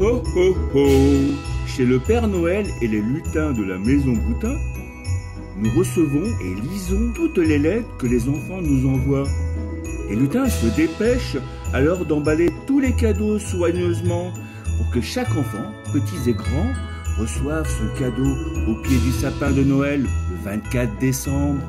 Ho ho ho Chez le Père Noël et les lutins de la maison Boutin, nous recevons et lisons toutes les lettres que les enfants nous envoient. Les lutins se dépêchent alors d'emballer tous les cadeaux soigneusement pour que chaque enfant, petits et grands, reçoive son cadeau au pied du sapin de Noël le 24 décembre.